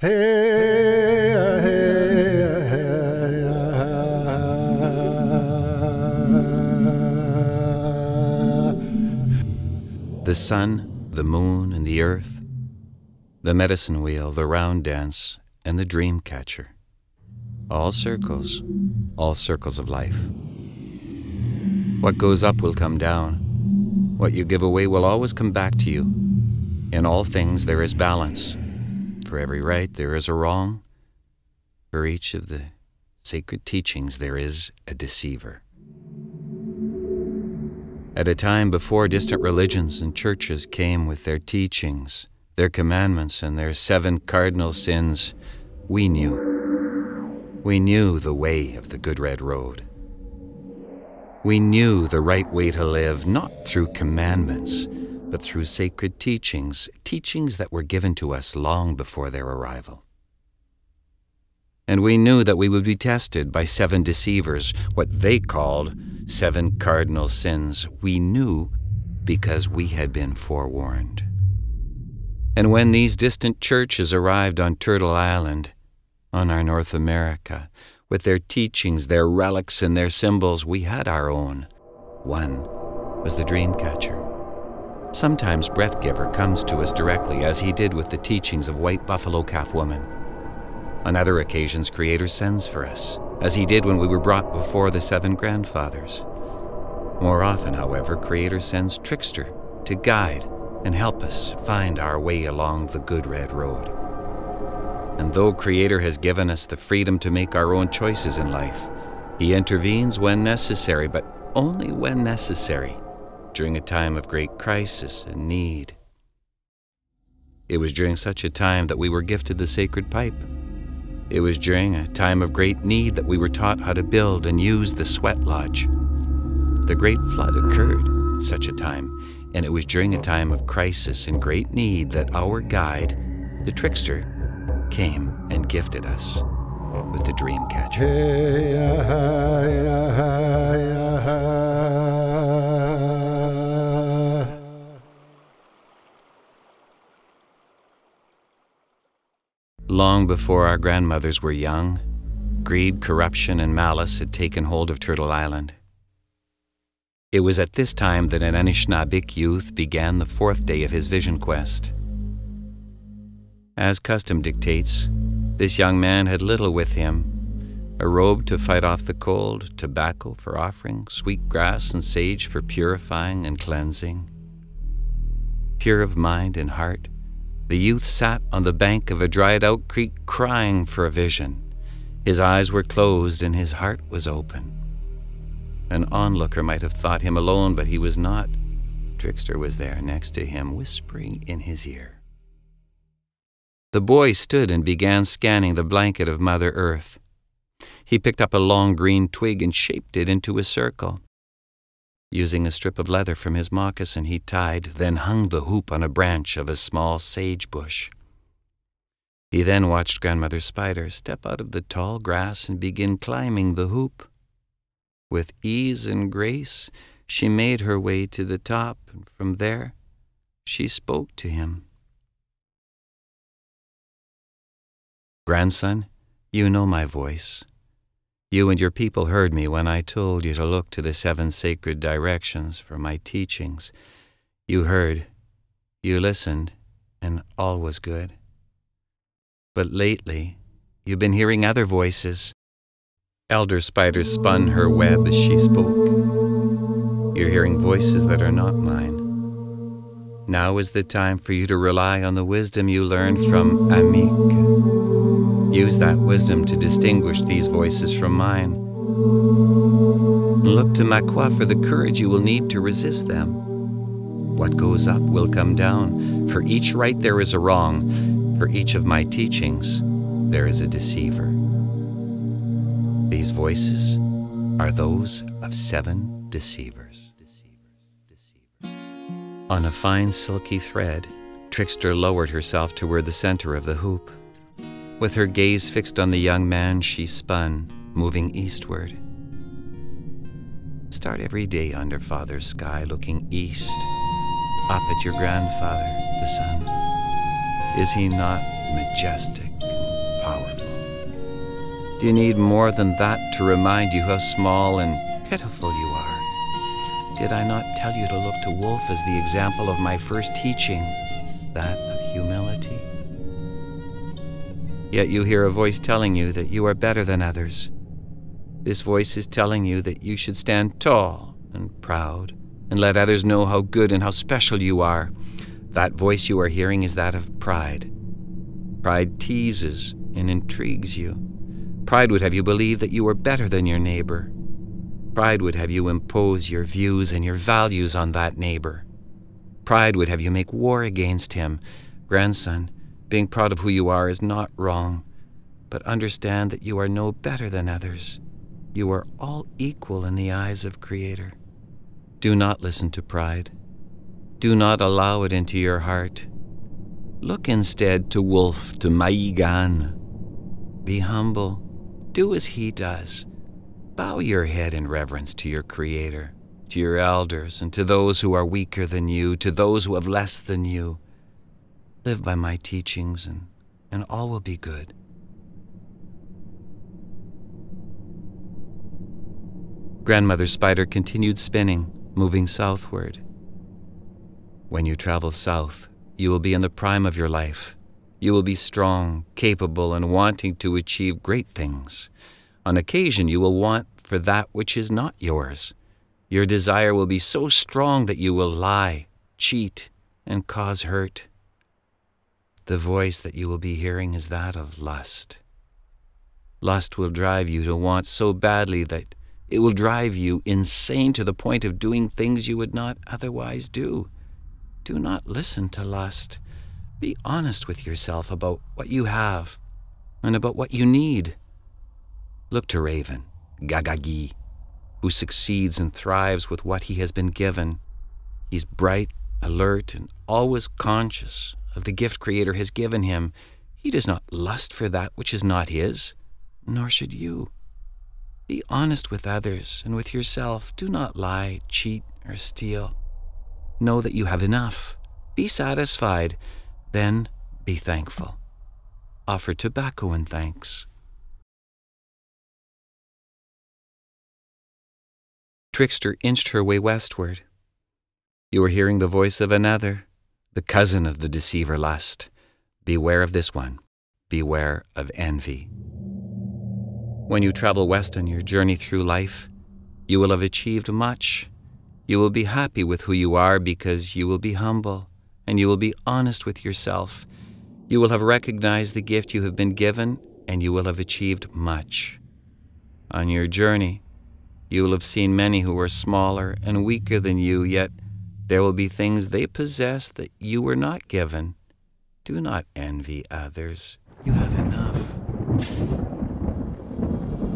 The sun, the moon, and the earth, the medicine wheel, the round dance, and the dream catcher. All circles, all circles of life. What goes up will come down. What you give away will always come back to you. In all things there is balance. For every right there is a wrong. For each of the sacred teachings there is a deceiver. At a time before distant religions and churches came with their teachings, their commandments, and their seven cardinal sins, we knew. We knew the way of the good red road. We knew the right way to live, not through commandments, but through sacred teachings, teachings that were given to us long before their arrival. And we knew that we would be tested by seven deceivers, what they called seven cardinal sins. We knew because we had been forewarned. And when these distant churches arrived on Turtle Island, on our North America, with their teachings, their relics, and their symbols, we had our own. One was the dream catcher. Sometimes Breath Giver comes to us directly, as he did with the teachings of White Buffalo Calf Woman. On other occasions, Creator sends for us, as he did when we were brought before the seven grandfathers. More often, however, Creator sends Trickster to guide and help us find our way along the good red road. And though Creator has given us the freedom to make our own choices in life, He intervenes when necessary, but only when necessary, during a time of great crisis and need. It was during such a time that we were gifted the sacred pipe. It was during a time of great need that we were taught how to build and use the sweat lodge. The great flood occurred at such a time, and it was during a time of crisis and great need that our guide, the trickster, came and gifted us with the dream catcher. Long before our grandmothers were young, greed, corruption, and malice had taken hold of Turtle Island. It was at this time that an Anishinaabeg youth began the fourth day of his vision quest. As custom dictates, this young man had little with him a robe to fight off the cold, tobacco for offering, sweet grass and sage for purifying and cleansing. Pure of mind and heart, the youth sat on the bank of a dried out creek crying for a vision. His eyes were closed and his heart was open. An onlooker might have thought him alone, but he was not. Trickster was there next to him, whispering in his ear. The boy stood and began scanning the blanket of Mother Earth. He picked up a long green twig and shaped it into a circle. Using a strip of leather from his moccasin, he tied, then hung the hoop on a branch of a small sage bush. He then watched Grandmother Spider step out of the tall grass and begin climbing the hoop. With ease and grace, she made her way to the top, and from there, she spoke to him. Grandson, you know my voice. You and your people heard me when I told you to look to the seven sacred directions for my teachings. You heard, you listened, and all was good. But lately, you've been hearing other voices. Elder Spider spun her web as she spoke. You're hearing voices that are not mine. Now is the time for you to rely on the wisdom you learned from Amik. Use that wisdom to distinguish these voices from mine. Look to Makwa for the courage you will need to resist them. What goes up will come down. For each right there is a wrong. For each of my teachings there is a deceiver. These voices are those of seven deceivers. On a fine silky thread, Trickster lowered herself toward the center of the hoop. With her gaze fixed on the young man, she spun, moving eastward. Start every day under Father's sky, looking east, up at your grandfather, the sun. Is he not majestic? and powerful? Do you need more than that to remind you how small and pitiful you are? Did I not tell you to look to Wolf as the example of my first teaching, that of humility? Yet you hear a voice telling you that you are better than others. This voice is telling you that you should stand tall and proud and let others know how good and how special you are. That voice you are hearing is that of pride. Pride teases and intrigues you. Pride would have you believe that you are better than your neighbor. Pride would have you impose your views and your values on that neighbor. Pride would have you make war against him. Grandson, being proud of who you are is not wrong, but understand that you are no better than others. You are all equal in the eyes of Creator. Do not listen to pride. Do not allow it into your heart. Look instead to Wolf, to Maigan. Be humble. Do as he does. Bow your head in reverence to your Creator, to your elders, and to those who are weaker than you, to those who have less than you. Live by my teachings, and, and all will be good. Grandmother Spider continued spinning, moving southward. When you travel south, you will be in the prime of your life. You will be strong, capable, and wanting to achieve great things. On occasion, you will want for that which is not yours. Your desire will be so strong that you will lie, cheat, and cause hurt. The voice that you will be hearing is that of lust. Lust will drive you to want so badly that it will drive you insane to the point of doing things you would not otherwise do. Do not listen to lust. Be honest with yourself about what you have and about what you need. Look to Raven, Gagagi, who succeeds and thrives with what he has been given. He's bright, alert, and always conscious of the gift Creator has given him, he does not lust for that which is not his, nor should you. Be honest with others and with yourself. Do not lie, cheat, or steal. Know that you have enough. Be satisfied. Then be thankful. Offer tobacco and thanks. Trickster inched her way westward. You were hearing the voice of another, the cousin of the deceiver lust. Beware of this one. Beware of envy. When you travel west on your journey through life, you will have achieved much. You will be happy with who you are because you will be humble and you will be honest with yourself. You will have recognized the gift you have been given and you will have achieved much. On your journey, you will have seen many who are smaller and weaker than you, yet there will be things they possess that you were not given. Do not envy others. You have enough.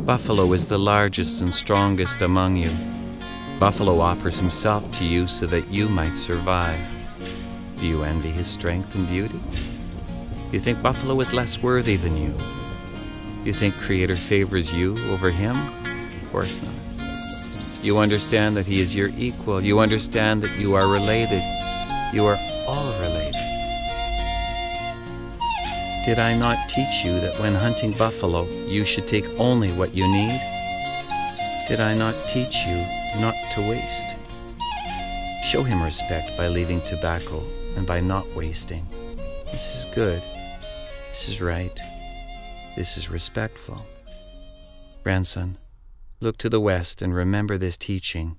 Buffalo is the largest and strongest among you. Buffalo offers himself to you so that you might survive. Do you envy his strength and beauty? You think Buffalo is less worthy than you? You think Creator favors you over him? Of course not. You understand that he is your equal. You understand that you are related. You are all related. Did I not teach you that when hunting buffalo, you should take only what you need? Did I not teach you not to waste? Show him respect by leaving tobacco and by not wasting. This is good. This is right. This is respectful. Grandson, Look to the west and remember this teaching.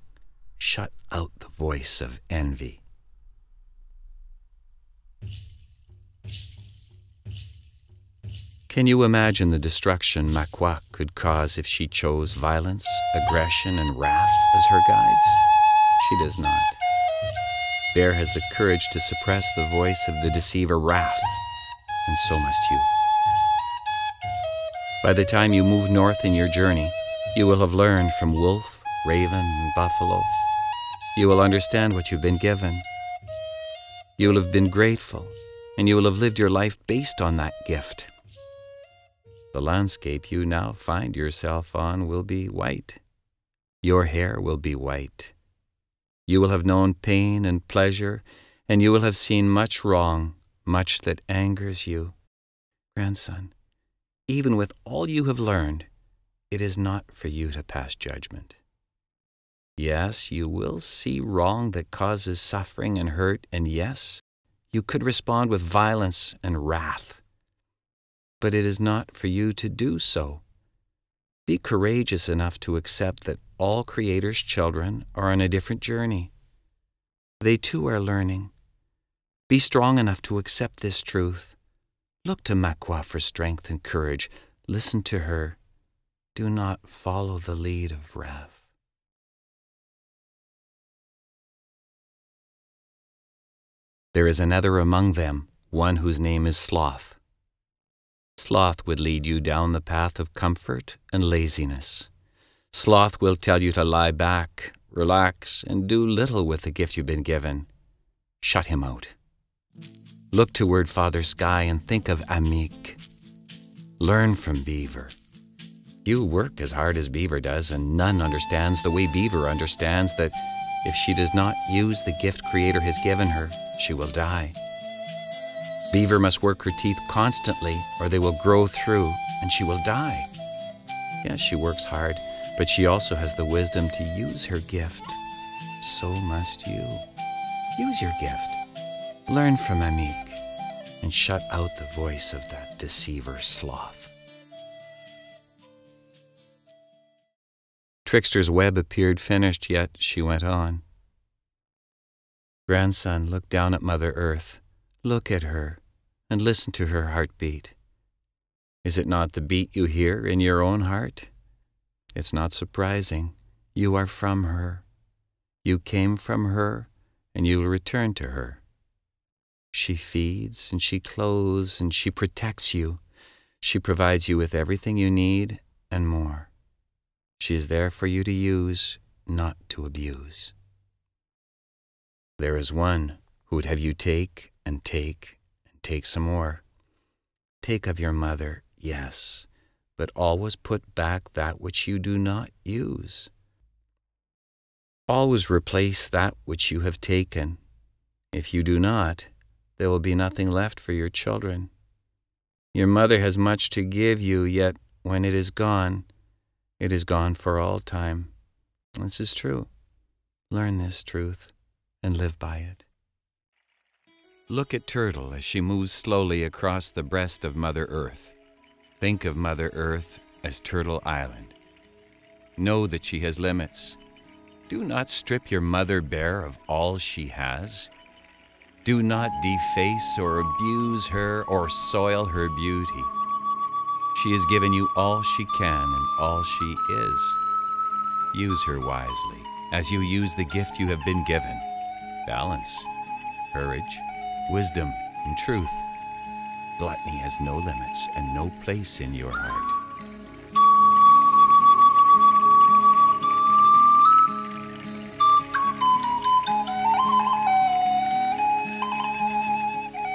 Shut out the voice of envy. Can you imagine the destruction Makwa could cause if she chose violence, aggression, and wrath as her guides? She does not. Bear has the courage to suppress the voice of the deceiver wrath, and so must you. By the time you move north in your journey, you will have learned from wolf, raven, and buffalo. You will understand what you've been given. You will have been grateful, and you will have lived your life based on that gift. The landscape you now find yourself on will be white. Your hair will be white. You will have known pain and pleasure, and you will have seen much wrong, much that angers you. Grandson, even with all you have learned, it is not for you to pass judgment. Yes, you will see wrong that causes suffering and hurt, and yes, you could respond with violence and wrath. But it is not for you to do so. Be courageous enough to accept that all Creator's children are on a different journey. They too are learning. Be strong enough to accept this truth. Look to Makwa for strength and courage. Listen to her. Do not follow the lead of wrath. There is another among them, one whose name is Sloth. Sloth would lead you down the path of comfort and laziness. Sloth will tell you to lie back, relax, and do little with the gift you've been given. Shut him out. Look toward Father Sky and think of Amik. Learn from Beaver. You work as hard as Beaver does, and none understands the way Beaver understands that if she does not use the gift Creator has given her, she will die. Beaver must work her teeth constantly, or they will grow through, and she will die. Yes, she works hard, but she also has the wisdom to use her gift. So must you. Use your gift. Learn from Amik and shut out the voice of that deceiver sloth. Trickster's web appeared finished, yet she went on. Grandson, look down at Mother Earth. Look at her and listen to her heartbeat. Is it not the beat you hear in your own heart? It's not surprising. You are from her. You came from her, and you will return to her. She feeds and she clothes and she protects you. She provides you with everything you need and more. She is there for you to use, not to abuse. There is one who would have you take and take and take some more. Take of your mother, yes, but always put back that which you do not use. Always replace that which you have taken. If you do not, there will be nothing left for your children. Your mother has much to give you, yet when it is gone, it is gone for all time. This is true. Learn this truth and live by it. Look at Turtle as she moves slowly across the breast of Mother Earth. Think of Mother Earth as Turtle Island. Know that she has limits. Do not strip your mother bare of all she has. Do not deface or abuse her or soil her beauty. She has given you all she can and all she is. Use her wisely as you use the gift you have been given balance, courage, wisdom, and truth. Gluttony has no limits and no place in your heart.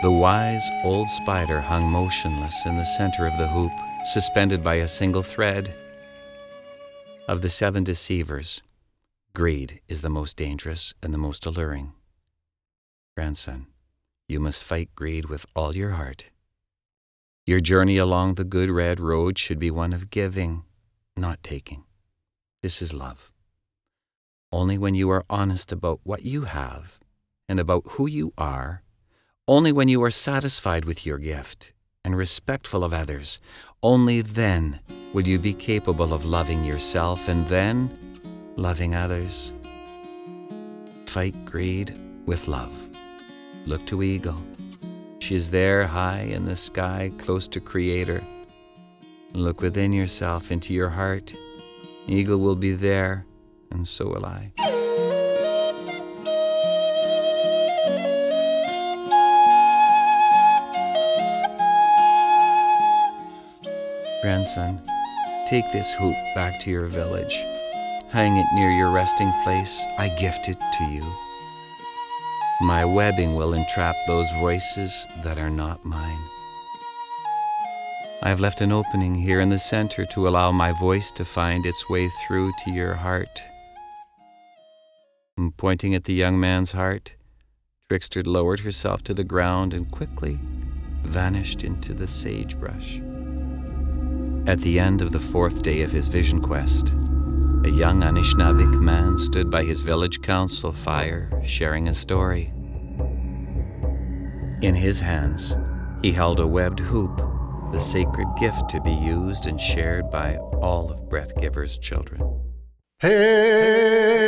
The wise old spider hung motionless in the center of the hoop, suspended by a single thread. Of the seven deceivers, greed is the most dangerous and the most alluring. Grandson, you must fight greed with all your heart. Your journey along the good red road should be one of giving, not taking. This is love. Only when you are honest about what you have and about who you are only when you are satisfied with your gift and respectful of others, only then will you be capable of loving yourself and then loving others. Fight greed with love. Look to Eagle. She is there high in the sky, close to Creator. Look within yourself, into your heart. Eagle will be there, and so will I. Grandson, take this hoop back to your village. Hang it near your resting place. I gift it to you. My webbing will entrap those voices that are not mine. I have left an opening here in the center to allow my voice to find its way through to your heart. And pointing at the young man's heart, Trickster lowered herself to the ground and quickly vanished into the sagebrush. At the end of the fourth day of his vision quest, a young Anishinaabeg man stood by his village council fire, sharing a story. In his hands, he held a webbed hoop, the sacred gift to be used and shared by all of Breath Giver's children. Hey,